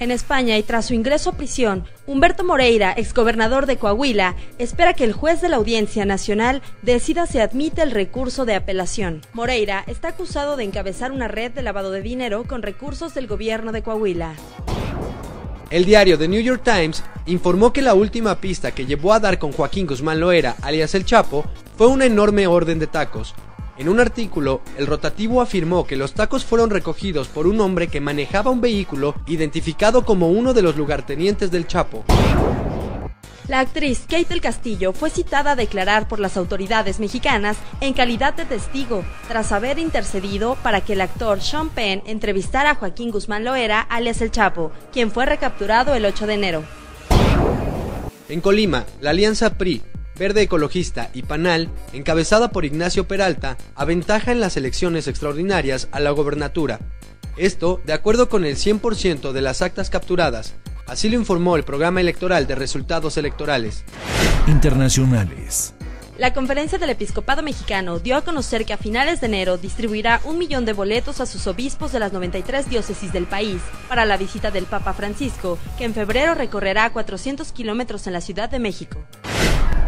En España y tras su ingreso a prisión, Humberto Moreira, exgobernador de Coahuila, espera que el juez de la Audiencia Nacional decida si admite el recurso de apelación. Moreira está acusado de encabezar una red de lavado de dinero con recursos del gobierno de Coahuila. El diario The New York Times informó que la última pista que llevó a dar con Joaquín Guzmán Loera, alias El Chapo, fue una enorme orden de tacos, en un artículo, el rotativo afirmó que los tacos fueron recogidos por un hombre que manejaba un vehículo identificado como uno de los lugartenientes del Chapo. La actriz Kate del Castillo fue citada a declarar por las autoridades mexicanas en calidad de testigo, tras haber intercedido para que el actor Sean Penn entrevistara a Joaquín Guzmán Loera, alias El Chapo, quien fue recapturado el 8 de enero. En Colima, la alianza PRI, Verde Ecologista y Panal, encabezada por Ignacio Peralta, aventaja en las elecciones extraordinarias a la gobernatura. Esto de acuerdo con el 100% de las actas capturadas. Así lo informó el programa electoral de resultados electorales. Internacionales. La Conferencia del Episcopado Mexicano dio a conocer que a finales de enero distribuirá un millón de boletos a sus obispos de las 93 diócesis del país para la visita del Papa Francisco, que en febrero recorrerá 400 kilómetros en la Ciudad de México.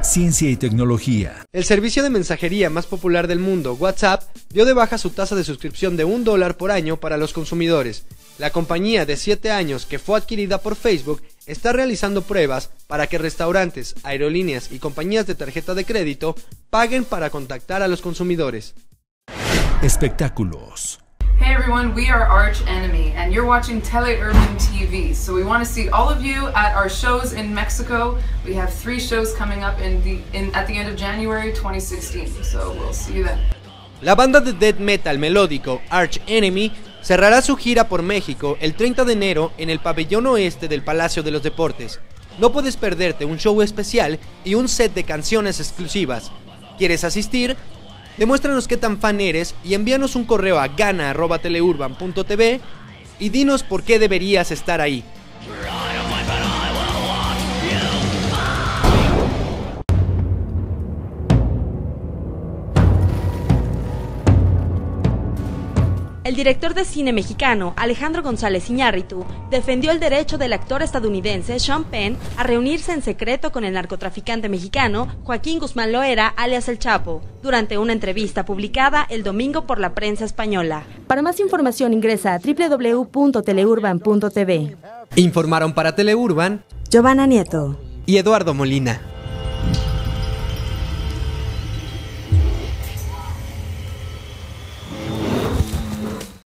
Ciencia y tecnología. El servicio de mensajería más popular del mundo, WhatsApp, dio de baja su tasa de suscripción de un dólar por año para los consumidores. La compañía de 7 años que fue adquirida por Facebook está realizando pruebas para que restaurantes, aerolíneas y compañías de tarjeta de crédito paguen para contactar a los consumidores. Espectáculos. Hey everyone, we are Arch Enemy, and you're watching Teleurban TV. So we want to see all of you at our shows in Mexico. We have three shows coming up in the in, at the end of January 2016. So we'll see you then. La banda de death metal melódico Arch Enemy cerrará su gira por México el 30 de enero en el pabellón oeste del Palacio de los Deportes. No puedes perderte un show especial y un set de canciones exclusivas. ¿Quieres asistir? Demuéstranos qué tan fan eres y envíanos un correo a gana.teleurban.tv y dinos por qué deberías estar ahí. El director de cine mexicano Alejandro González Iñárritu defendió el derecho del actor estadounidense Sean Penn a reunirse en secreto con el narcotraficante mexicano Joaquín Guzmán Loera, alias El Chapo, durante una entrevista publicada el domingo por la prensa española. Para más información ingresa a www.teleurban.tv. Informaron para Teleurban Giovanna Nieto y Eduardo Molina.